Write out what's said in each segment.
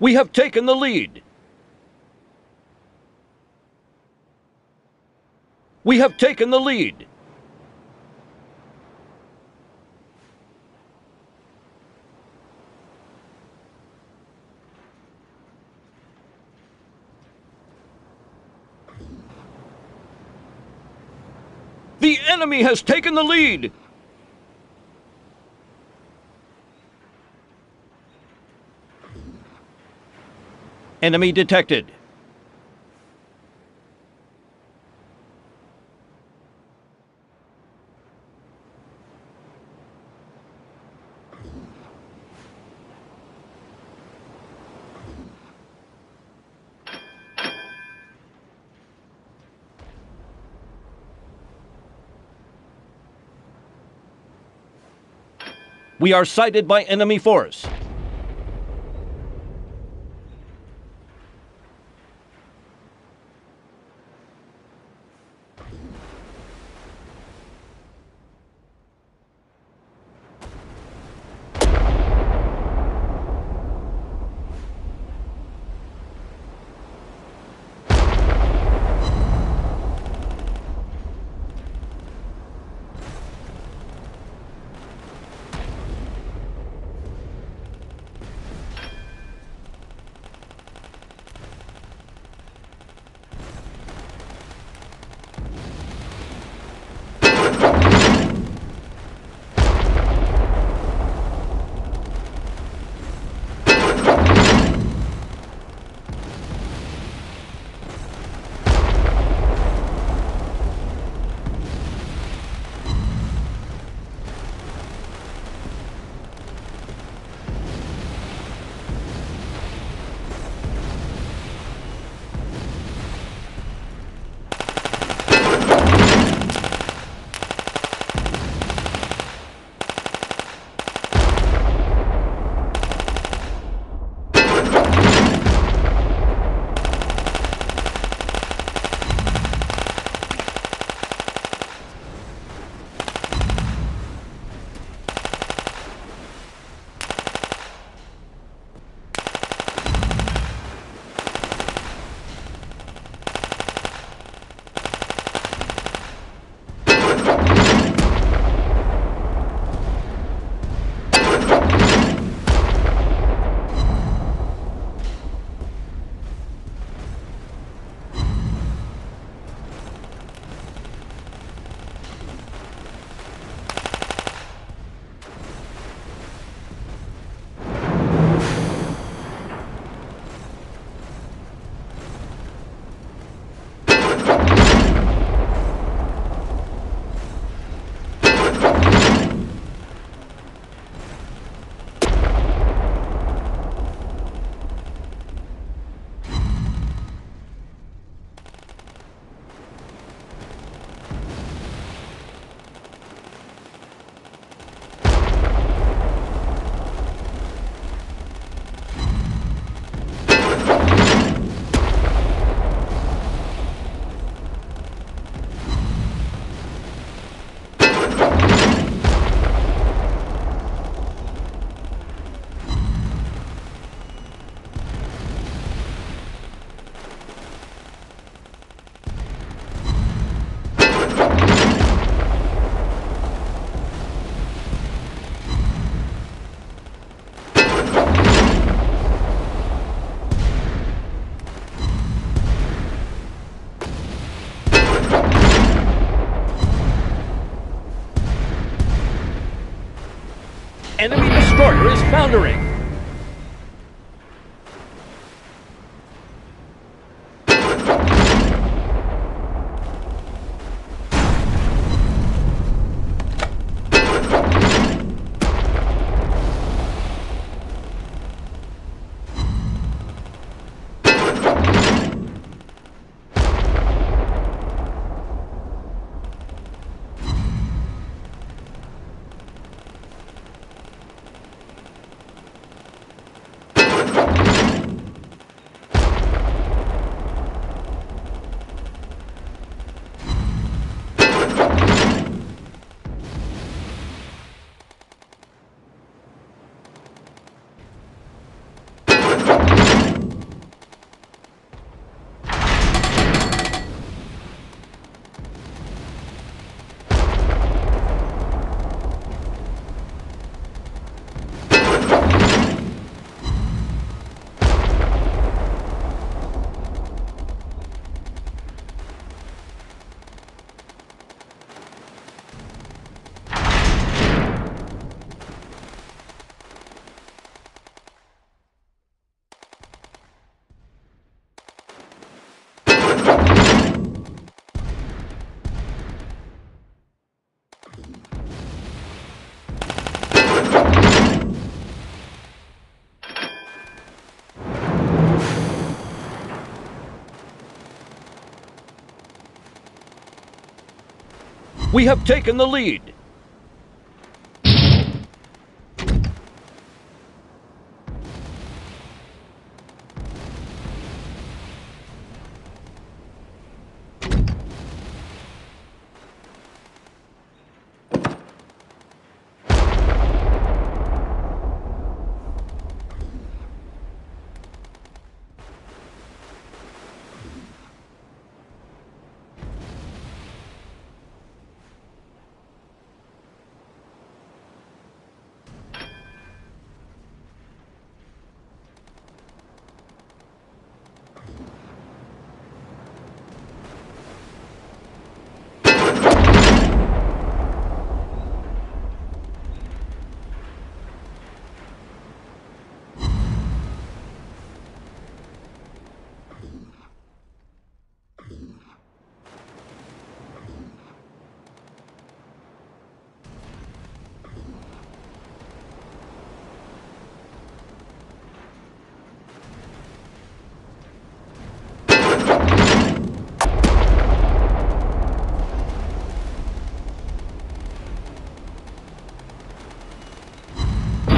We have taken the lead. We have taken the lead. The enemy has taken the lead. Enemy detected. We are sighted by enemy force. Foundering. We have taken the lead.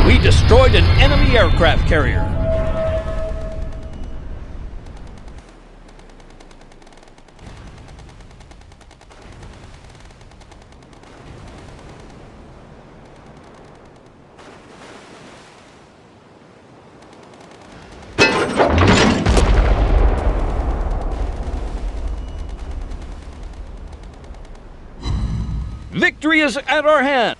We destroyed an enemy aircraft carrier. Victory is at our hand.